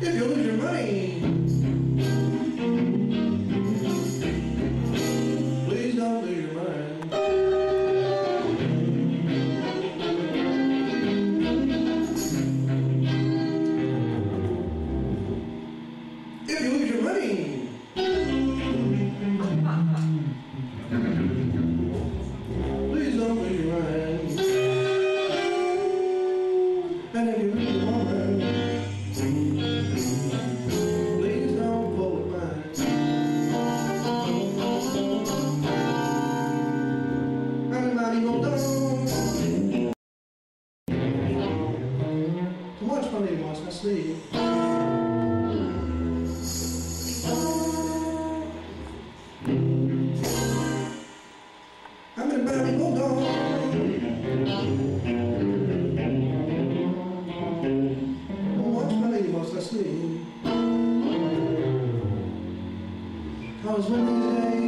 If you lose your money, Cause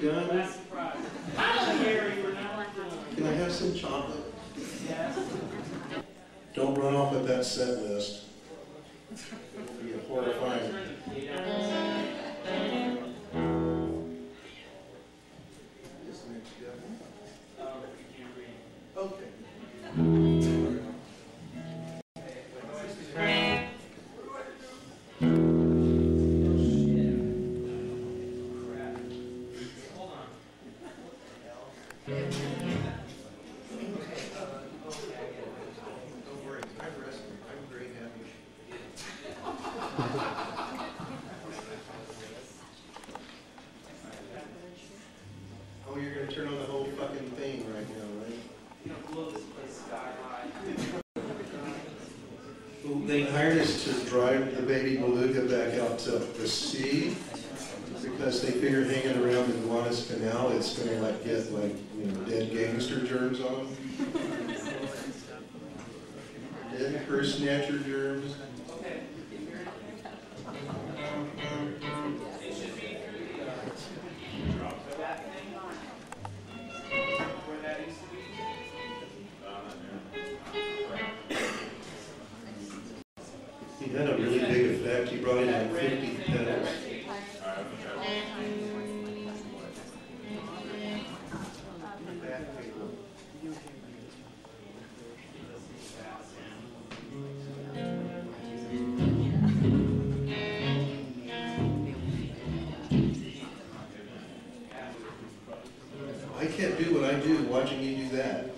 done? Last surprise. Harry, we're not done. Can I have some chocolate? Yes. Don't run off with that set list. They hired us to turn on the whole fucking thing right now, right? You love this place, skyline. So the entireness to drive the baby beluga back out to the sea because they figured hanging around the Gowanus Canal, it's gonna like get like, dead gangster germs on them. Dead purse snatcher germs. He had a really big effect. He brought in like fifty thing, pedals. Red tape. I can't do what I you do that.